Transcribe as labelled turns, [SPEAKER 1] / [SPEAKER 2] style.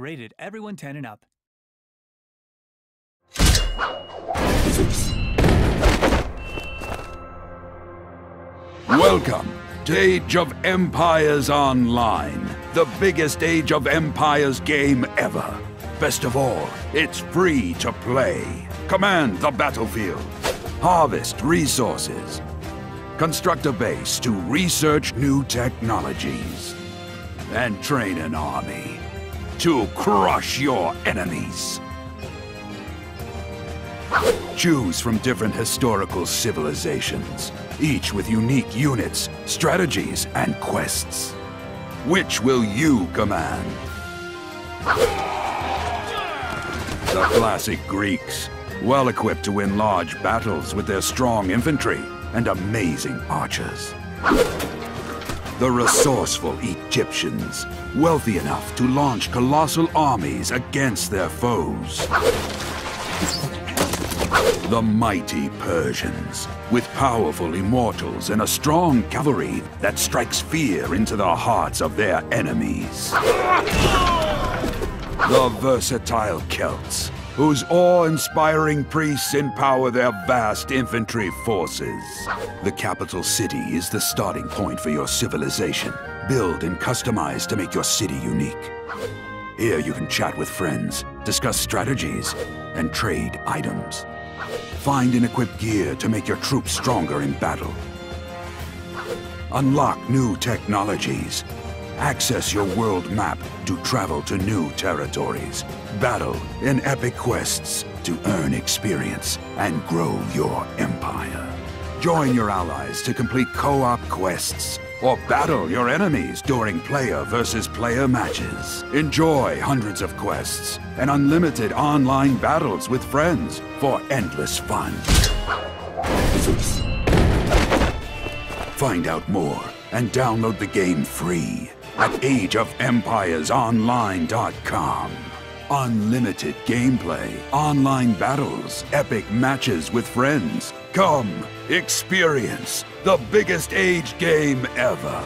[SPEAKER 1] Rated everyone 10 and up.
[SPEAKER 2] Welcome to Age of Empires Online, the biggest Age of Empires game ever. Best of all, it's free to play. Command the battlefield, harvest resources, construct a base to research new technologies, and train an army to crush your enemies. Choose from different historical civilizations, each with unique units, strategies, and quests. Which will you command? The classic Greeks, well equipped to win large battles with their strong infantry and amazing archers. The resourceful Egyptians, wealthy enough to launch colossal armies against their foes. The mighty Persians, with powerful immortals and a strong cavalry that strikes fear into the hearts of their enemies. The versatile Celts, whose awe-inspiring priests empower their vast infantry forces. The capital city is the starting point for your civilization. Build and customize to make your city unique. Here you can chat with friends, discuss strategies, and trade items. Find and equip gear to make your troops stronger in battle. Unlock new technologies. Access your world map to travel to new territories. Battle in epic quests to earn experience and grow your empire. Join your allies to complete co-op quests or battle your enemies during player versus player matches. Enjoy hundreds of quests and unlimited online battles with friends for endless fun. Find out more and download the game free at ageofempiresonline.com. Unlimited gameplay, online battles, epic matches with friends. Come, experience the biggest age game ever.